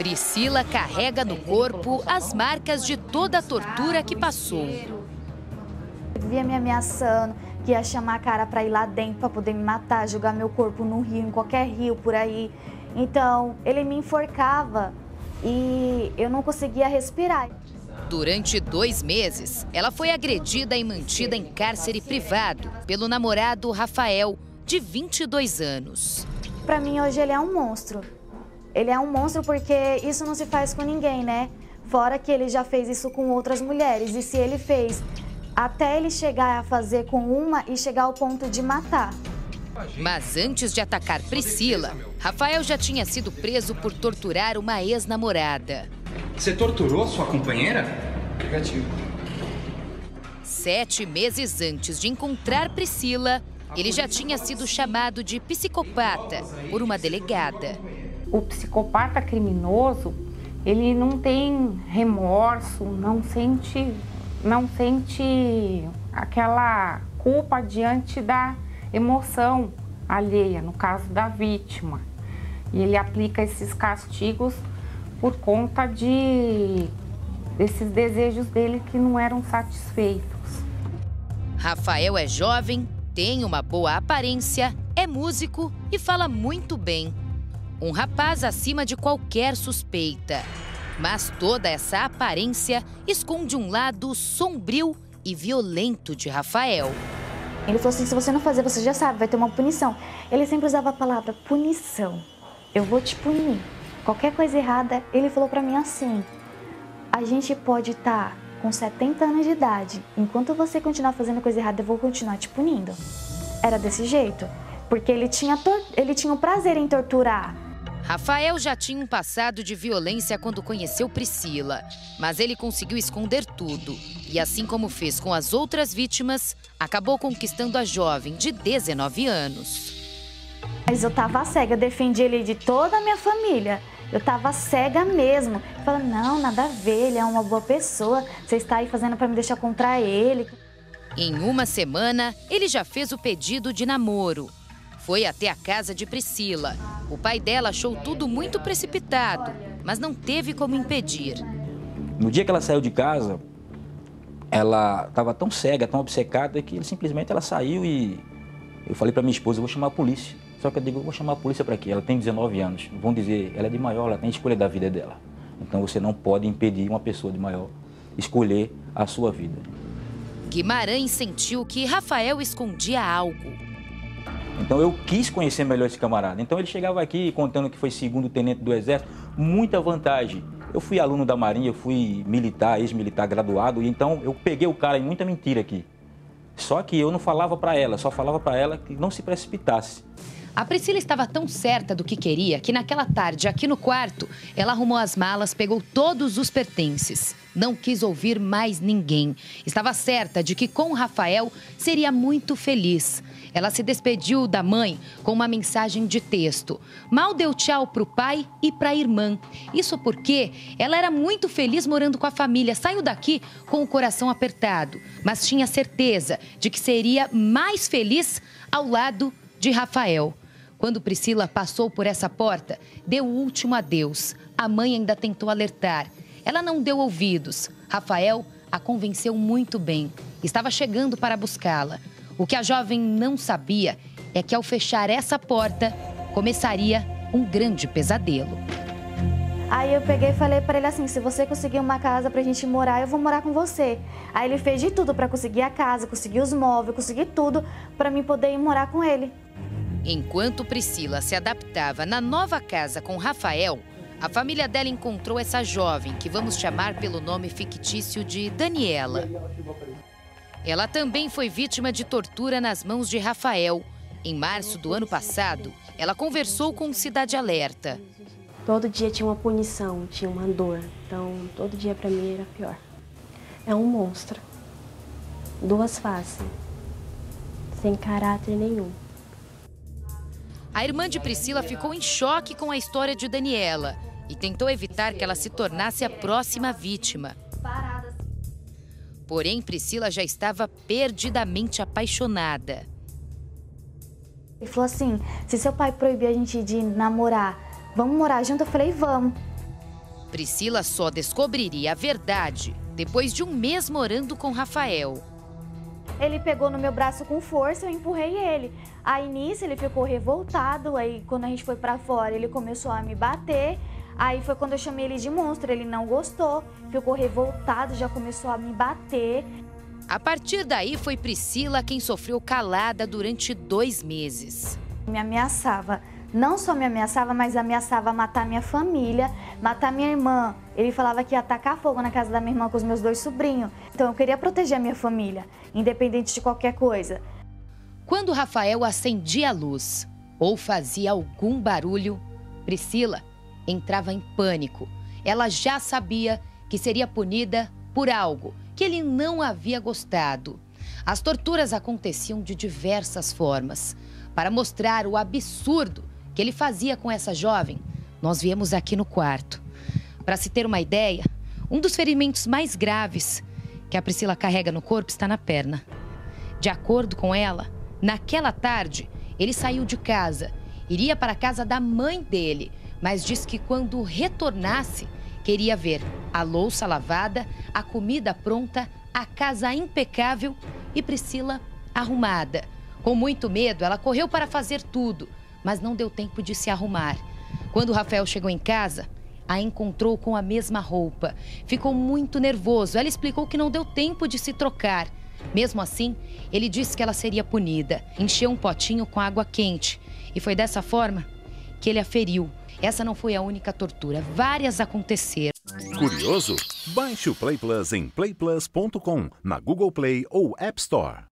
Priscila carrega no corpo as marcas de toda a tortura que passou. Via me ameaçando, que ia chamar a cara para ir lá dentro para poder me matar, jogar meu corpo no rio, em qualquer rio por aí. Então, ele me enforcava e eu não conseguia respirar. Durante dois meses, ela foi agredida e mantida em cárcere privado pelo namorado Rafael, de 22 anos. Para mim, hoje ele é um monstro. Ele é um monstro porque isso não se faz com ninguém, né? Fora que ele já fez isso com outras mulheres. E se ele fez até ele chegar a fazer com uma e chegar ao ponto de matar. Mas antes de atacar Priscila, Rafael já tinha sido preso por torturar uma ex-namorada. Você torturou sua companheira? Negativo. Sete meses antes de encontrar Priscila, ele já tinha sido chamado de psicopata por uma delegada. O psicopata criminoso, ele não tem remorso, não sente, não sente aquela culpa diante da emoção alheia, no caso da vítima. E ele aplica esses castigos por conta de desses desejos dele que não eram satisfeitos. Rafael é jovem, tem uma boa aparência, é músico e fala muito bem. Um rapaz acima de qualquer suspeita. Mas toda essa aparência esconde um lado sombrio e violento de Rafael. Ele falou assim: se você não fazer, você já sabe, vai ter uma punição. Ele sempre usava a palavra punição. Eu vou te punir. Qualquer coisa errada, ele falou para mim assim: a gente pode estar tá com 70 anos de idade, enquanto você continuar fazendo coisa errada, eu vou continuar te punindo. Era desse jeito, porque ele tinha, ele tinha um prazer em torturar. Rafael já tinha um passado de violência quando conheceu Priscila, mas ele conseguiu esconder tudo. E assim como fez com as outras vítimas, acabou conquistando a jovem de 19 anos. Mas eu tava cega, eu defendi ele de toda a minha família. Eu tava cega mesmo. Falando, não, nada a ver, ele é uma boa pessoa. Você está aí fazendo para me deixar contra ele. Em uma semana, ele já fez o pedido de namoro. Foi até a casa de Priscila. O pai dela achou tudo muito precipitado, mas não teve como impedir. No dia que ela saiu de casa, ela estava tão cega, tão obcecada, que simplesmente ela saiu e eu falei para minha esposa, eu vou chamar a polícia. Só que eu digo, eu vou chamar a polícia para quê? Ela tem 19 anos. Vão dizer, ela é de maior, ela tem escolha da vida dela. Então você não pode impedir uma pessoa de maior escolher a sua vida. Guimarães sentiu que Rafael escondia algo. Então eu quis conhecer melhor esse camarada. Então ele chegava aqui contando que foi segundo tenente do Exército, muita vantagem. Eu fui aluno da Marinha, eu fui militar, ex-militar graduado, então eu peguei o cara em muita mentira aqui. Só que eu não falava para ela, só falava para ela que não se precipitasse. A Priscila estava tão certa do que queria que naquela tarde, aqui no quarto, ela arrumou as malas, pegou todos os pertences. Não quis ouvir mais ninguém. Estava certa de que com Rafael seria muito feliz. Ela se despediu da mãe com uma mensagem de texto. Mal deu tchau para o pai e para a irmã. Isso porque ela era muito feliz morando com a família. Saiu daqui com o coração apertado, mas tinha certeza de que seria mais feliz ao lado de Rafael. Quando Priscila passou por essa porta, deu o último adeus. A mãe ainda tentou alertar. Ela não deu ouvidos. Rafael a convenceu muito bem. Estava chegando para buscá-la. O que a jovem não sabia é que ao fechar essa porta, começaria um grande pesadelo. Aí eu peguei e falei para ele assim: se você conseguir uma casa pra gente morar, eu vou morar com você. Aí ele fez de tudo para conseguir a casa, conseguir os móveis, conseguir tudo para mim poder ir morar com ele. Enquanto Priscila se adaptava na nova casa com Rafael, a família dela encontrou essa jovem, que vamos chamar pelo nome fictício de Daniela. Ela também foi vítima de tortura nas mãos de Rafael. Em março do ano passado, ela conversou com Cidade Alerta. Todo dia tinha uma punição, tinha uma dor. Então, todo dia para mim era pior. É um monstro. Duas faces. Sem caráter nenhum. A irmã de Priscila ficou em choque com a história de Daniela e tentou evitar que ela se tornasse a próxima vítima. Porém, Priscila já estava perdidamente apaixonada. Ele falou assim: se seu pai proibir a gente de namorar, vamos morar junto? Eu falei: vamos. Priscila só descobriria a verdade depois de um mês morando com Rafael. Ele pegou no meu braço com força, eu empurrei ele. Aí nisso ele ficou revoltado, aí quando a gente foi para fora, ele começou a me bater. Aí foi quando eu chamei ele de monstro, ele não gostou, ficou revoltado, já começou a me bater. A partir daí foi Priscila quem sofreu calada durante dois meses. Me ameaçava não só me ameaçava, mas ameaçava matar minha família, matar minha irmã. Ele falava que ia atacar fogo na casa da minha irmã com os meus dois sobrinhos. Então eu queria proteger a minha família, independente de qualquer coisa. Quando Rafael acendia a luz ou fazia algum barulho, Priscila entrava em pânico. Ela já sabia que seria punida por algo que ele não havia gostado. As torturas aconteciam de diversas formas para mostrar o absurdo que ele fazia com essa jovem, nós viemos aqui no quarto. Para se ter uma ideia, um dos ferimentos mais graves que a Priscila carrega no corpo está na perna. De acordo com ela, naquela tarde, ele saiu de casa, iria para a casa da mãe dele, mas diz que quando retornasse, queria ver a louça lavada, a comida pronta, a casa impecável e Priscila arrumada. Com muito medo, ela correu para fazer tudo, mas não deu tempo de se arrumar. Quando Rafael chegou em casa, a encontrou com a mesma roupa. Ficou muito nervoso. Ela explicou que não deu tempo de se trocar. Mesmo assim, ele disse que ela seria punida. Encheu um potinho com água quente. E foi dessa forma que ele a feriu. Essa não foi a única tortura, várias aconteceram. Curioso? Baixe o Play Plus em playplus.com, na Google Play ou App Store.